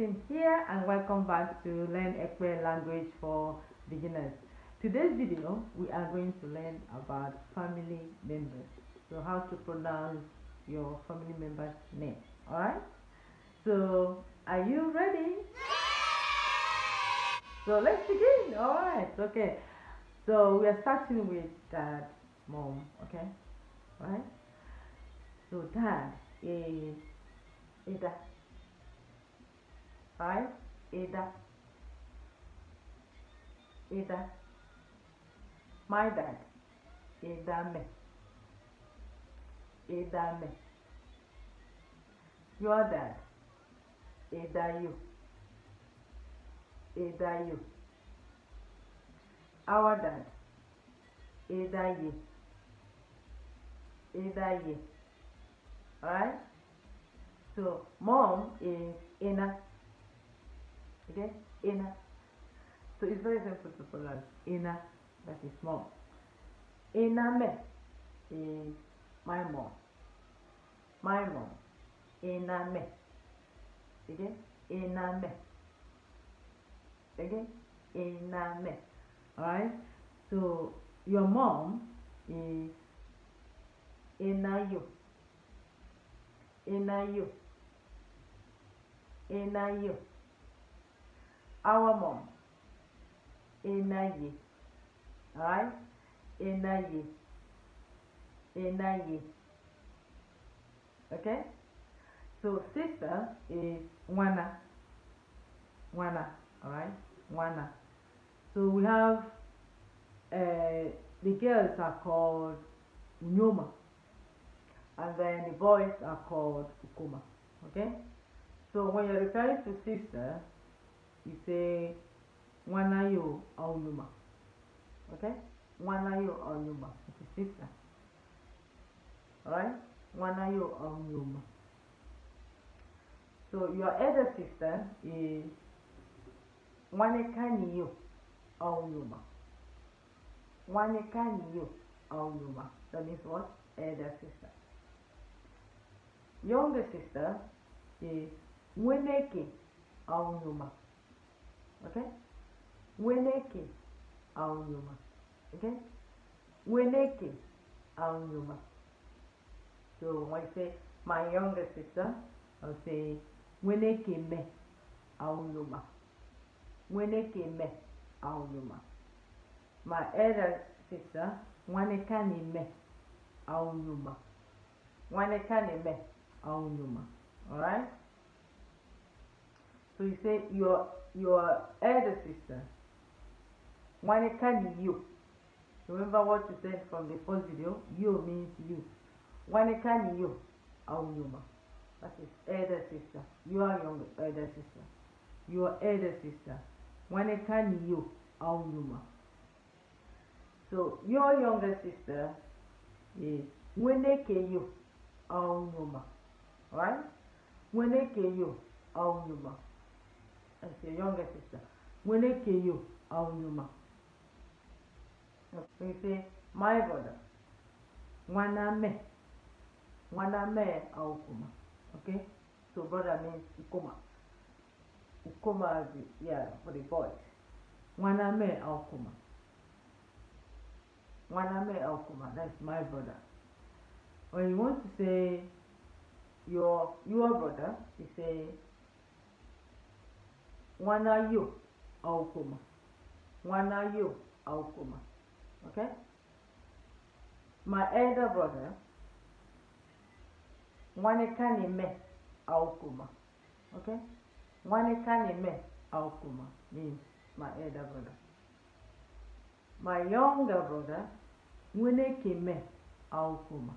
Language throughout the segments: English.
Here and welcome back to Learn Ekpeye language for beginners. Today's video we are going to learn about family members. So how to pronounce your family member's name. Alright? So are you ready? So let's begin. Alright, okay. So we are starting with dad, mom, okay? Right? So dad is. Right? Ida. Ida. My dad. Idame. Idame. Your dad. you Idayu. Idayu. Our dad. Idaye. Idaye. Alright? So mom is Ina. Okay? Ina. So it's very simple to pronounce. Ina. That is mom. Iname is my mom. My mom. Iname. Okay? Iname. Okay? Iname. Alright? So your mom is Inayo. Inayo. Inayo. Our mom. Inaye. Alright? Inaye. Inaye. Okay? So sister is Wana. Wana. Alright? Wana. So we have uh, the girls are called Nyoma and then the boys are called Ukuma. Okay? So when you're referring to sister, you say Wanayo Aunuma. Okay? Wanayo Aunuma. It's a sister. Alright? Wanayo Aunuma. So your elder sister is Wanekaniyo Aunuma. Wanekaniyo Aunuma. That means what? Elder sister. Younger sister is Weneke Aunuma. Okay? Weneke Aunuma. Okay? Weneke Aunuma. So when I say my younger sister, I'll say Weneke me Aunuma. Weneke me Aunuma. My elder sister, Wanekani me Aunuma. Wanekani me Aunuma. Alright? So you say your your elder sister. Wanekani you. Remember what you said from the first video? You means you. Wanekani you. Aunuma. That is elder sister. You are elder sister. Your elder sister. Wanekani you. Aunuma. So your younger sister is Weneke you. Aunuma. Right? Weneke you. That's your younger sister. Weneke you. Aunuma. So you say, my brother. Waname. Waname Aukuma. Okay? So brother means Ukoma. Ukoma is the, yeah, for the boys. Waname Aukuma. Waname Aukuma. That's my brother. When you want to say your your brother, you say Wanayo Aukuma. Wanayo Aukuma. Okay? My elder brother, Wanekani me Aukuma. Okay? Wanekani me Aukuma means my elder brother. My younger brother, Weneke me Aukuma.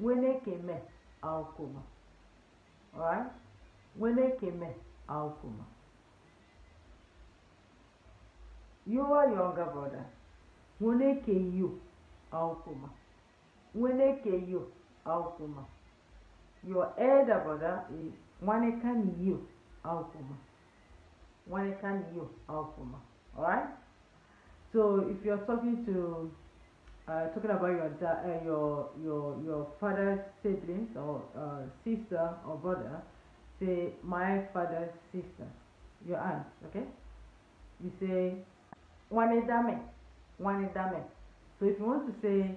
Weneke me Aukuma. Alright? Weneke me Aukuma. Your younger brother, Weneke you Aukuma. Weneke you Aukuma. Your elder brother is Wanekani you Aukuma. Wanekani you Aukuma. Alright? So if you're talking to uh, talking about your da- uh, your your your father's siblings or uh, sister or brother, say my father's sister, your aunt, okay? You say Wanedame, Wanedame. So if you want to say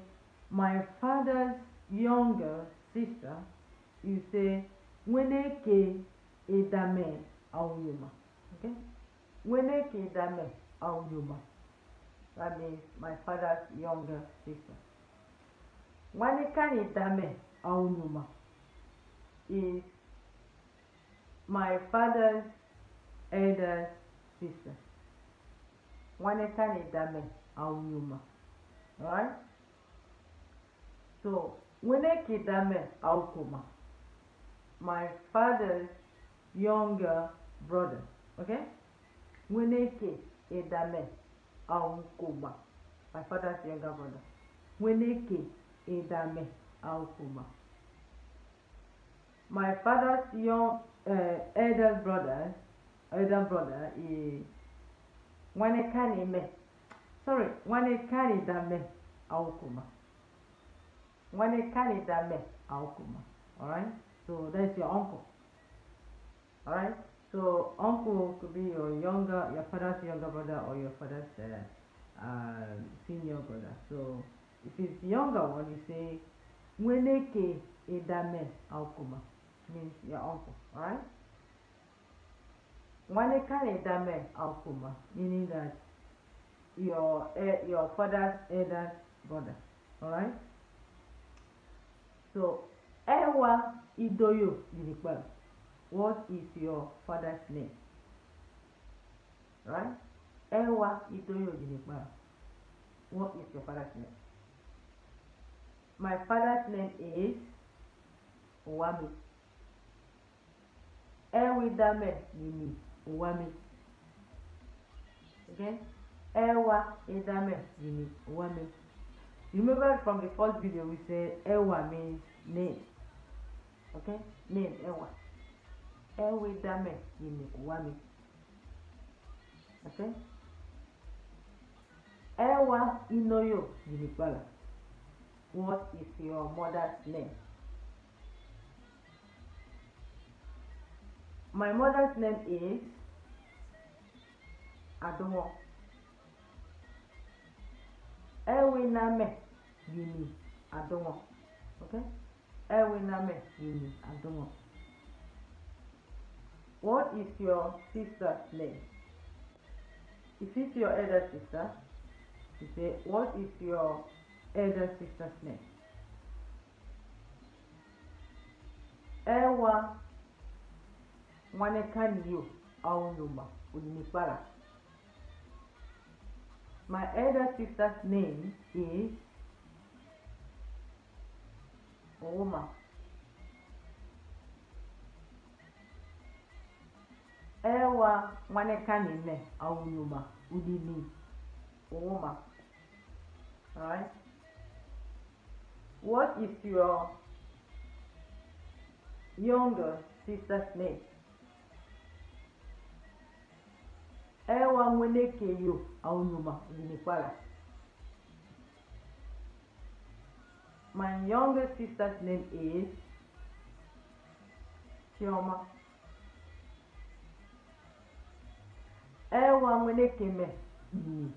my father's younger sister, you say Weneke Edame Auyuma. Okay? Weneke Edame Auyuma. That means my father's younger sister. Wanekani Dame Auyuma is my father's elder sister. Wanekani Dame Auyuma. Right? So, Weneke Dame Aukuma. My father's younger brother. Okay? Weneke Edame Aukuma. My father's younger brother. Weneke Edame Aukuma. My father's young uh, elder brother, elder brother is Wanekani me. Sorry, Wanekani Dame Aukuma. Wanekani Dame Aukuma. Alright? So that's your uncle. Alright? So uncle could be your younger, your father's younger brother or your father's uh, uh, senior brother. So if it's younger one, you say Mweneke Edame Aukuma. Means your uncle. Alright? Mwaneka Edame Aukuma. Meaning that your your father's elder brother. Alright? So Ewa Idoyo Yirikpala. What is your father's name? Right? Ewa Idoyo Yirikpala. What is your father's name? My father's name is Owami. Ewidame Nimi Owami. Okay? Ewa Idame Nimi Owami. Remember from the first video we said Ewa means name. Okay? Name Ewa. Ewidame Nimi Owami. Okay? Ewa Inoyo Yirikpala. What is your mother's name? My mother's name is Adomo. Ewiname Yini Adomo. Okay? Ewiname Yini Adomo. What is your sister's name? If it's your elder sister, you say, What is your elder sister's name? Ewa Wanekaniyo Aunuma Unipara. My elder sister's name is Oma. Ewa Wanekanime Aunuma Udini Oma. Alright? What is your younger sister's name? Ewa Mweneke yo Aunuma Udinikwala. My younger sister's name is Chioma. Ewa Mweneke me Yini.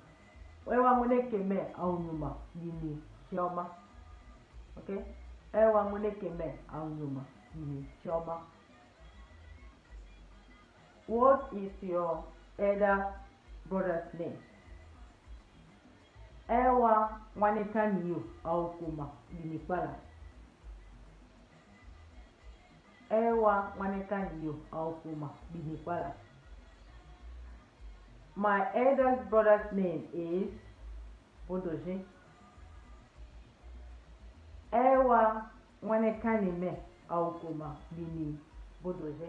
Ewa Mweneke me Aunuma Yini Chioma. Okay? Ewa Mweneke me Aunuma Yini Chioma. What is your elder brother's name? Ewa Wanekaniyo Aukuma Yinikwala. Ewa Wanekaniyo Aukuma Yinikwala. My eldest brother's name is Bodoje. Ewa Wanekanime Aukuma Bini Bodoje.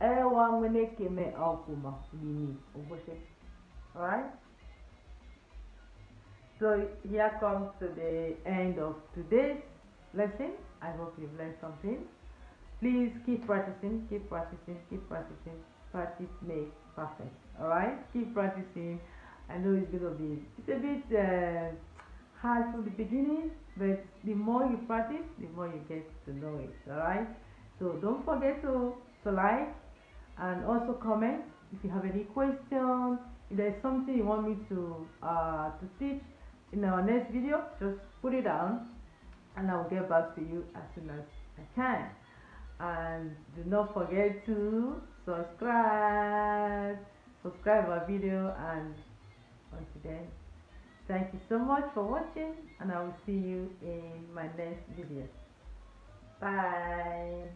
ewa nwene keme okuma lini oboshe alright? So here comes to the end of today's lesson. I hope you've learned something. Please keep practicing keep practicing keep practicing. Practice makes perfect. All right keep practicing. I know it's gonna be it's a bit uh, hard from the beginning but the more you practice the more you get to know it. All right so don't forget to to like and also comment if you have any questions if there's something you want me to uh, to teach in our next video just put it down and I'll get back to you as soon as I can. And do not forget to subscribe subscribe our video and once again thank you so much for watching and I will see you in my next video. Bye